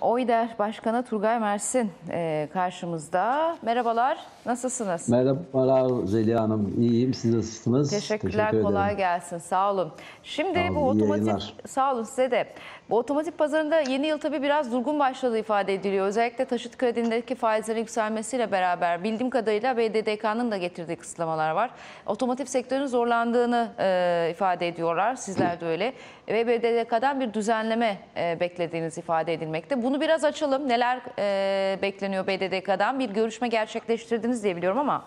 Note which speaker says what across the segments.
Speaker 1: Oyder Başkanı Turgay Mersin e, karşımızda. Merhabalar, nasılsınız?
Speaker 2: Merhabalar Zeliha Hanım. İyiyim. Siz nasılsınız?
Speaker 1: Teşekkürler,
Speaker 2: Teşekkür
Speaker 1: kolay
Speaker 2: ederim.
Speaker 1: gelsin. Sağ olun. Şimdi
Speaker 2: Sağ olun,
Speaker 1: bu
Speaker 2: iyi
Speaker 1: otomotiv
Speaker 2: yayınlar.
Speaker 1: sağ olun size de. Bu otomotiv pazarında yeni yıl tabii biraz durgun başladığı ifade ediliyor. Özellikle taşıt kredindeki faizlerin yükselmesiyle beraber bildiğim kadarıyla BDDK'nın da getirdiği kısıtlamalar var. Otomotiv sektörünün zorlandığını e, ifade ediyorlar. Sizler de öyle. Ve BDDK'dan bir düzenleme e, beklediğiniz ifade edilmekte. Bunu biraz açalım. Neler e, bekleniyor BDDK'dan? Bir görüşme gerçekleştirdiniz diye biliyorum ama.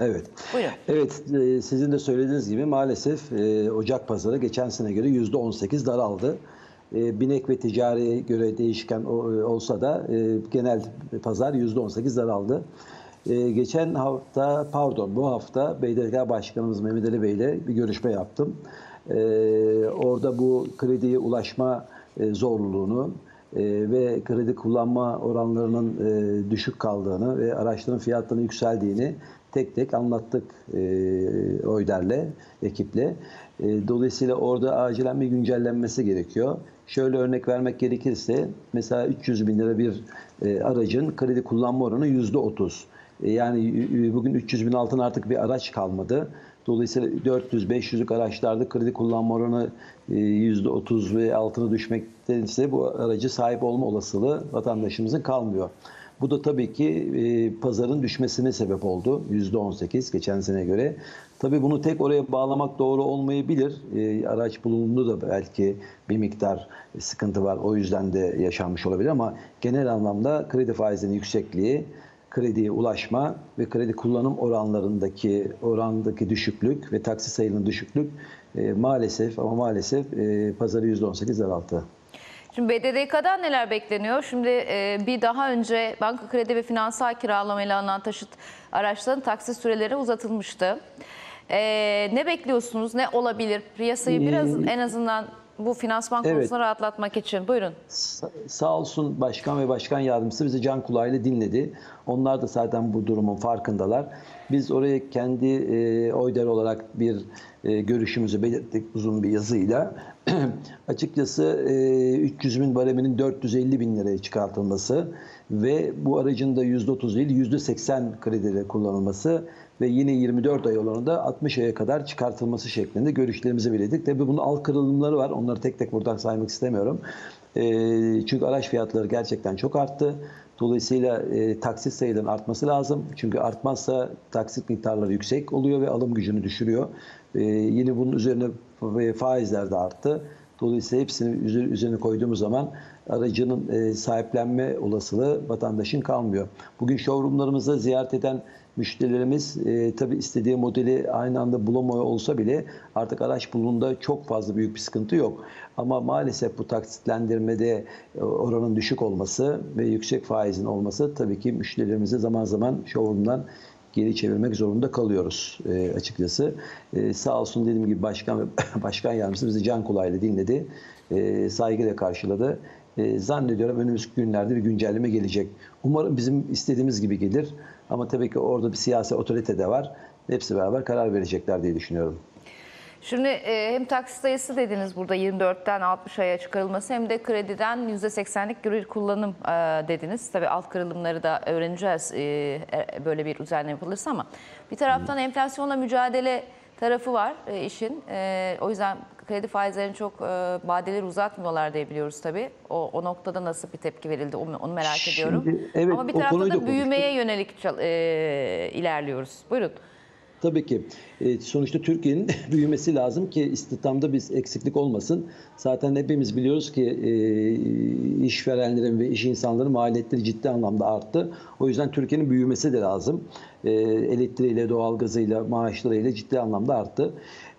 Speaker 2: Evet.
Speaker 1: Buyurun.
Speaker 2: Evet, e, sizin de söylediğiniz gibi maalesef e, Ocak pazarı geçen sene göre %18 daraldı. E, Binek ve ticariye göre değişken e, olsa da e, genel pazar %18 daraldı. E, Geçen hafta, pardon bu hafta BDDK Başkanımız Mehmet Ali Bey ile bir görüşme yaptım. E, Orada bu krediye ulaşma zorluluğunu, ve kredi kullanma oranlarının düşük kaldığını ve araçların fiyatlarının yükseldiğini tek tek anlattık e, Oyder'le, ekiple. E, dolayısıyla orada acilen bir güncellenmesi gerekiyor. Şöyle örnek vermek gerekirse mesela 300 bin lira bir e, aracın kredi kullanma oranı yüzde 30. E, yani e, bugün 300 bin altın artık bir araç kalmadı. Dolayısıyla 400-500'lük araçlarda kredi kullanma oranı e, %30 ve altına düşmektense bu aracı sahip olma olasılığı vatandaşımızın kalmıyor. Bu da tabii ki e, pazarın düşmesine sebep oldu. %18 geçen sene göre. Tabii bunu tek oraya bağlamak doğru olmayabilir. E, Araç bulundu da belki bir miktar sıkıntı var. O yüzden de yaşanmış olabilir ama genel anlamda kredi faizinin yüksekliği, krediye ulaşma ve kredi kullanım oranlarındaki orandaki düşüklük ve taksi sayının düşüklük e, maalesef ama maalesef e, pazarı %18 daralttı.
Speaker 1: Şimdi BDDK'dan neler bekleniyor? Şimdi e, bir daha önce banka kredi ve finansal kiralamayla alınan taşıt araçların taksit süreleri uzatılmıştı. E, ne bekliyorsunuz? Ne olabilir? Piyasayı biraz
Speaker 2: Ee,
Speaker 1: en azından bu finansman
Speaker 2: evet.
Speaker 1: konusunu rahatlatmak için. Buyurun.
Speaker 2: Sa- Sağ olsun başkan ve başkan yardımcısı bizi can kulağıyla dinledi. Onlar da zaten bu durumun farkındalar. Biz oraya kendi e, Oyder olarak bir e, görüşümüzü belirttik uzun bir yazıyla. Açıkçası e, 300 bin bareminin 450 bin liraya çıkartılması ve bu aracın da %30 değil %80 krediyle kullanılması ve yine 24 ay olanında 60 aya kadar çıkartılması şeklinde görüşlerimizi belirttik. Tabii bunun alt kırılımları var. Onları tek tek buradan saymak istemiyorum. E, çünkü araç fiyatları gerçekten çok arttı. Dolayısıyla e, taksit sayılarının artması lazım. Çünkü artmazsa taksit miktarları yüksek oluyor ve alım gücünü düşürüyor. E, yine bunun üzerine fa- faizler de arttı. Dolayısıyla hepsini üzer- üzerine koyduğumuz zaman aracının e, sahiplenme olasılığı vatandaşın kalmıyor. Bugün showroomlarımızda ziyaret eden müşterilerimiz e, tabii istediği modeli aynı anda bulamıyor olsa bile artık araç bulunduğunda çok fazla büyük bir sıkıntı yok. Ama maalesef bu taksitlendirmede e, oranın düşük olması ve yüksek faizin olması tabii ki müşterilerimizi zaman zaman showroom'dan geri çevirmek zorunda kalıyoruz e, açıkçası. E, sağ olsun dediğim gibi başkan başkan yardımcısı bizi can kulağıyla dinledi. E, saygıyla karşıladı. E, zannediyorum önümüzdeki günlerde bir güncelleme gelecek. Umarım bizim istediğimiz gibi gelir. Ama tabii ki orada bir siyasi otorite de var. Hepsi beraber karar verecekler diye düşünüyorum.
Speaker 1: Şimdi e, hem taksit sayısı dediniz burada 24'ten 60 aya çıkarılması hem de krediden %80'lik gürül kullanım e, dediniz. Tabii alt kırılımları da öğreneceğiz e, e, böyle bir düzenleme yapılırsa ama bir taraftan enflasyonla mücadele tarafı var e, işin. E, o yüzden kredi faizlerini çok e, vadeleri uzatmıyorlar diye biliyoruz tabii. O, o noktada nasıl bir tepki verildi onu, onu merak
Speaker 2: Şimdi,
Speaker 1: ediyorum.
Speaker 2: evet,
Speaker 1: ama bir
Speaker 2: o
Speaker 1: tarafta
Speaker 2: konuyu
Speaker 1: da büyümeye yönelik çal- e, ilerliyoruz. Buyurun.
Speaker 2: Tabii ki. E, sonuçta Türkiye'nin büyümesi lazım ki istihdamda biz eksiklik olmasın. Zaten hepimiz biliyoruz ki e, işverenlerin ve iş insanların maliyetleri ciddi anlamda arttı. O yüzden Türkiye'nin büyümesi de lazım. E, elektriğiyle, doğalgazıyla, maaşlarıyla ciddi anlamda arttı.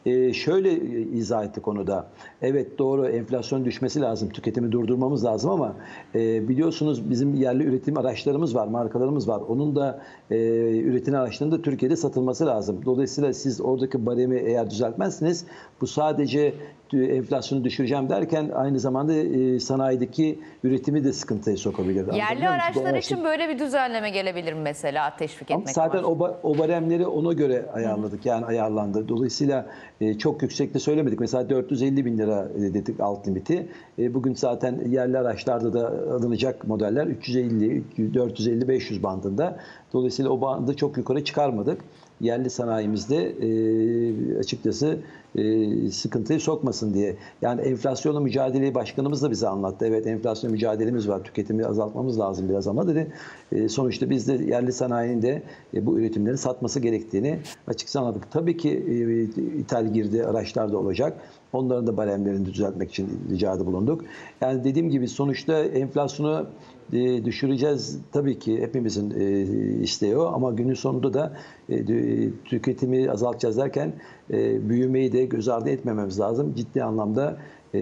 Speaker 2: E, şöyle izah etti konuda. Evet doğru enflasyon düşmesi lazım, tüketimi durdurmamız lazım ama e, biliyorsunuz bizim yerli üretim araçlarımız var, markalarımız var. Onun da e, üretilen da Türkiye'de satılması lazım. Dolayısıyla siz oradaki baremi eğer düzeltmezseniz bu sadece enflasyonu düşüreceğim derken aynı zamanda e, sanayideki üretimi de sıkıntıya sokabilir.
Speaker 1: Yerli araçlar için böyle bir düzenleme gelebilir mi mesela teşvik etmek
Speaker 2: zaten o, o baremleri ona göre ayarladık yani ayarlandı. Dolayısıyla e, çok yüksekte söylemedik. Mesela 450 bin lira e, dedik alt limiti. E, bugün zaten yerli araçlarda da alınacak modeller 350, 450, 500 bandında. Dolayısıyla o bandı çok yukarı çıkarmadık. Yerli sanayimizde e, açıkçası e, sıkıntıya sokmasın diye. Yani enflasyonla mücadeleyi başkanımız da bize anlattı. Evet enflasyon mücadelemiz var. Tüketimi azaltmamız lazım biraz ama dedi. E, sonuçta biz de yerli sanayinin de e, bu üretimleri satması gerektiğini açıkça anladık. Tabii ki e, ithal girdi araçlar da olacak. Onların da baremlerini düzeltmek için ricada bulunduk. Yani dediğim gibi sonuçta enflasyonu e, düşüreceğiz tabii ki hepimizin e, isteği o ama günün sonunda da e, d- tüketimi azaltacağız derken e, büyümeyi de göz ardı etmememiz lazım. Ciddi anlamda e,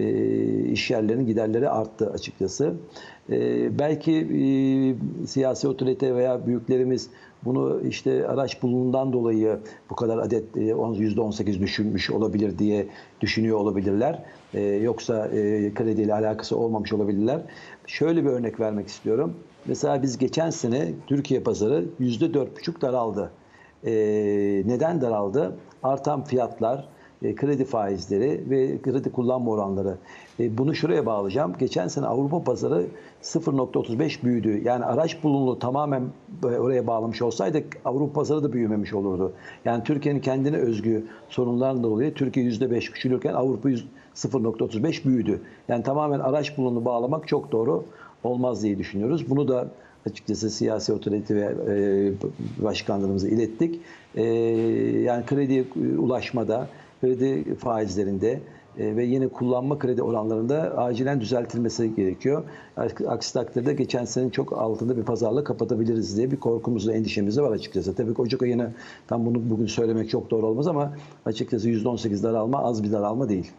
Speaker 2: iş yerlerinin giderleri arttı açıkçası. E, belki e, siyasi otorite veya büyüklerimiz bunu işte araç bulunduğundan dolayı bu kadar adet e, on- %18 düşürmüş olabilir diye düşünüyor olabilirler. E, yoksa e, krediyle alakası olmamış olabilirler. Şöyle bir örnek vermek istiyorum. Mesela biz geçen sene Türkiye pazarı %4,5 daraldı. E, neden daraldı? Artan fiyatlar, e, kredi faizleri ve kredi kullanma oranları. E, bunu şuraya bağlayacağım. Geçen sene Avrupa pazarı 0.35 büyüdü. Yani araç bulunulu tamamen e, oraya bağlamış olsaydık Avrupa pazarı da büyümemiş olurdu. Yani Türkiye'nin kendine özgü sorunlarından dolayı Türkiye %5 küçülürken Avrupa yüz- 0.35 büyüdü. Yani tamamen araç bulunulu bağlamak çok doğru olmaz diye düşünüyoruz. Bunu da açıkçası siyasi otorite ve e, başkanlarımıza ilettik. E, yani kredi ulaşmada, kredi faizlerinde e, ve yeni kullanma kredi oranlarında acilen düzeltilmesi gerekiyor. Aksi takdirde geçen senenin çok altında bir pazarla kapatabiliriz diye bir korkumuz ve endişemiz de var açıkçası. Tabii Ocak ayını tam bunu bugün söylemek çok doğru olmaz ama açıkçası %18 daralma az bir daralma değil.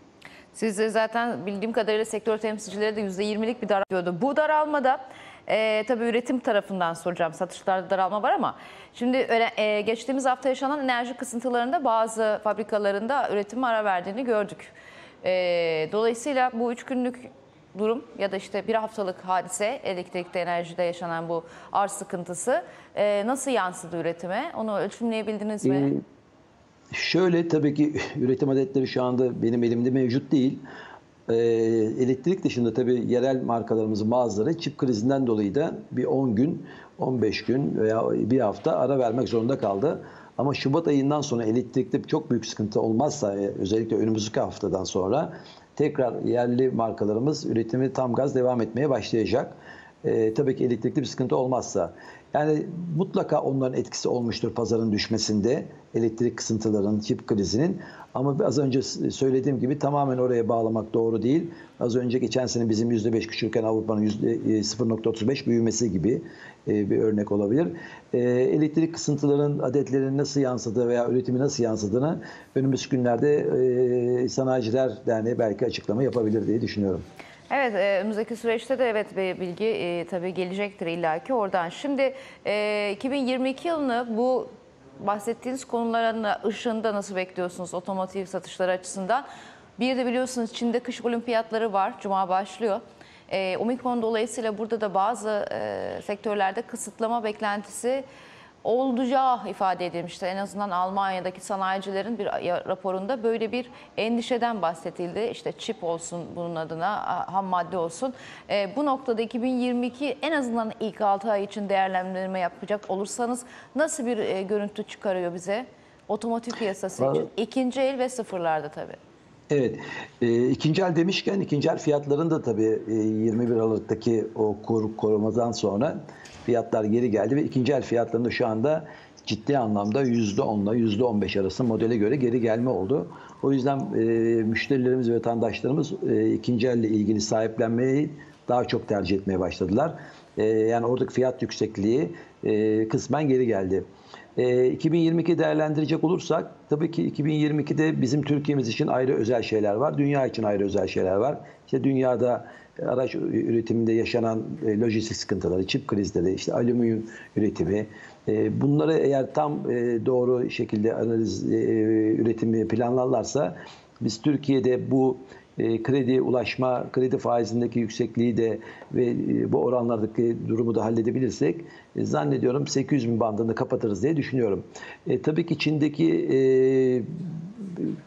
Speaker 1: Siz zaten bildiğim kadarıyla sektör temsilcileri de %20'lik bir daralıyordu. Bu daralmada e, tabii üretim tarafından soracağım. Satışlarda daralma var ama şimdi e, geçtiğimiz hafta yaşanan enerji kısıntılarında bazı fabrikalarında üretim ara verdiğini gördük. E, dolayısıyla bu üç günlük durum ya da işte bir haftalık hadise elektrikte enerjide yaşanan bu arz sıkıntısı e, nasıl yansıdı üretime? Onu ölçümleyebildiniz mi?
Speaker 2: Ee, Şöyle tabii ki üretim adetleri şu anda benim elimde mevcut değil. Ee, elektrik dışında tabii yerel markalarımızın bazıları çip krizinden dolayı da bir 10 gün, 15 gün veya bir hafta ara vermek zorunda kaldı. Ama Şubat ayından sonra elektrikte çok büyük sıkıntı olmazsa e, özellikle önümüzdeki haftadan sonra tekrar yerli markalarımız üretimi tam gaz devam etmeye başlayacak. Ee, tabii ki elektrikli bir sıkıntı olmazsa. Yani mutlaka onların etkisi olmuştur pazarın düşmesinde, elektrik kısıntılarının, çip krizinin. Ama az önce söylediğim gibi tamamen oraya bağlamak doğru değil. Az önce geçen sene bizim %5 küçülürken Avrupa'nın %0.35 büyümesi gibi e, bir örnek olabilir. E, Elektrik kısıntıların adetlerin nasıl yansıdığı veya üretimi nasıl yansıdığını önümüzdeki günlerde e, Sanayiciler Derneği belki açıklama yapabilir diye düşünüyorum.
Speaker 1: Evet, e, önümüzdeki süreçte de evet bir bilgi e, tabii gelecektir illaki oradan. Şimdi e, 2022 yılını bu bahsettiğiniz konuların ışığında nasıl bekliyorsunuz otomotiv satışları açısından? Bir de biliyorsunuz Çin'de kış olimpiyatları var, Cuma başlıyor. E, Omikron dolayısıyla burada da bazı e, sektörlerde kısıtlama beklentisi olacağı ifade edilmişti. En azından Almanya'daki sanayicilerin bir raporunda böyle bir endişeden bahsedildi. İşte çip olsun bunun adına, ham madde olsun. E, bu noktada 2022 en azından ilk 6 ay için değerlendirme yapacak olursanız nasıl bir e, görüntü çıkarıyor bize? Otomotiv piyasası
Speaker 2: Vallahi-
Speaker 1: için. ikinci el ve sıfırlarda tabii.
Speaker 2: Evet. E, ikinci el demişken ikinci el fiyatların da tabii e, 21 Aralık'taki o kur korumadan sonra fiyatlar geri geldi ve ikinci el fiyatlarında şu anda ciddi anlamda %10'la %15 arası modele göre geri gelme oldu. O yüzden e, müşterilerimiz ve vatandaşlarımız e, ikinci elle ilgili sahiplenmeyi daha çok tercih etmeye başladılar. E, yani oradaki fiyat yüksekliği e, kısmen geri geldi. E, 2022 değerlendirecek olursak tabii ki 2022'de bizim Türkiye'miz için ayrı özel şeyler var. Dünya için ayrı özel şeyler var. İşte dünyada araç üretiminde yaşanan e, lojistik sıkıntıları, çip krizleri, işte alüminyum üretimi. E, bunları eğer tam e, doğru şekilde analiz üretimi planlarlarsa biz Türkiye'de bu krediye ulaşma, kredi faizindeki yüksekliği de ve bu oranlardaki durumu da halledebilirsek zannediyorum 800 bin bandını kapatırız diye düşünüyorum. E, tabii ki Çin'deki e,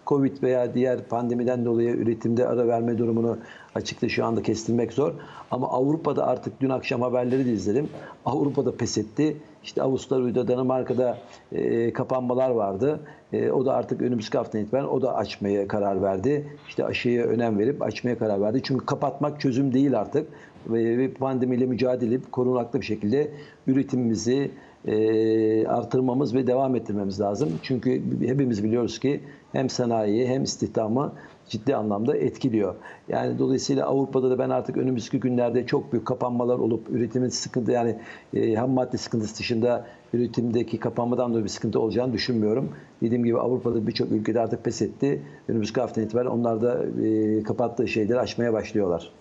Speaker 2: Covid veya diğer pandemiden dolayı üretimde ara verme durumunu açıkta şu anda kestirmek zor. Ama Avrupa'da artık dün akşam haberleri de izledim. Avrupa'da pes etti. İşte Avusturya'da, Danimarka'da e, kapanmalar vardı. E, o da artık önümüzdeki haftadan itibaren o da açmaya karar verdi. İşte aşıya önem verip açmaya karar verdi. Çünkü kapatmak çözüm değil artık. Ve pandemiyle mücadele edip korunaklı bir şekilde üretimimizi e, artırmamız ve devam ettirmemiz lazım. Çünkü hepimiz biliyoruz ki hem sanayiyi hem istihdamı ciddi anlamda etkiliyor. Yani dolayısıyla Avrupa'da da ben artık önümüzdeki günlerde çok büyük kapanmalar olup üretimin sıkıntı yani e, ham madde sıkıntısı dışında üretimdeki kapanmadan dolayı bir sıkıntı olacağını düşünmüyorum. Dediğim gibi Avrupa'da birçok ülkede artık pes etti. Önümüzdeki haftadan itibaren onlar da e, kapattığı şeyleri açmaya başlıyorlar.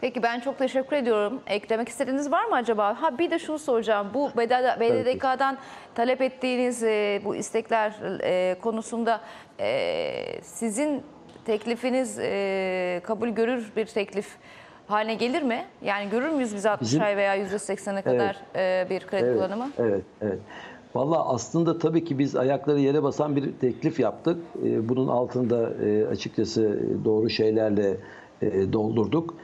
Speaker 1: Peki ben çok teşekkür ediyorum. Eklemek istediğiniz var mı acaba? Ha bir de şunu soracağım. Bu BD- BDDK'dan talep ettiğiniz e, bu istekler e, konusunda e, sizin teklifiniz e, kabul görür bir teklif haline gelir mi? Yani görür müyüz biz 60
Speaker 2: Bizim-
Speaker 1: ay veya %80'e kadar e, bir kredi
Speaker 2: Evet,
Speaker 1: kullanımı?
Speaker 2: Evet, evet. Valla aslında tabii ki biz ayakları yere basan bir teklif yaptık. Bunun altında açıkçası doğru şeylerle doldurduk.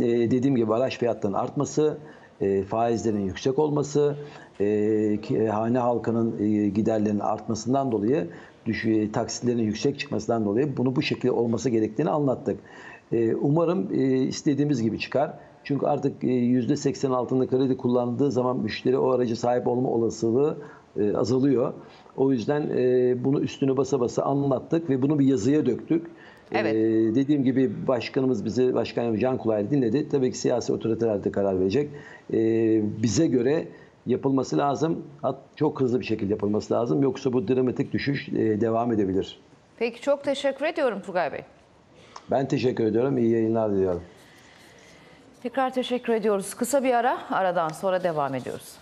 Speaker 2: E, Dediğim gibi araç fiyatlarının artması, e, faizlerin yüksek olması, e, ki- hane halkının e, giderlerinin artmasından dolayı düş- taksitlerin yüksek çıkmasından dolayı bunu bu şekilde olması gerektiğini anlattık. E, Umarım e, istediğimiz gibi çıkar. Çünkü artık e, %80 altında kredi kullandığı zaman müşteri o aracı sahip olma olasılığı e, azalıyor. O yüzden e, bunu üstüne basa basa anlattık ve bunu bir yazıya döktük.
Speaker 1: Evet.
Speaker 2: E, dediğim gibi başkanımız bizi, Başkan Can Kulaylı dinledi. Tabii ki siyasi otoriteler de karar verecek. E, bize göre yapılması lazım. Çok hızlı bir şekilde yapılması lazım. Yoksa bu dramatik düşüş e, devam edebilir.
Speaker 1: Peki çok teşekkür ediyorum Turgay Bey.
Speaker 2: Ben teşekkür ediyorum. İyi yayınlar diliyorum.
Speaker 1: Tekrar teşekkür ediyoruz. Kısa bir ara, aradan sonra devam ediyoruz.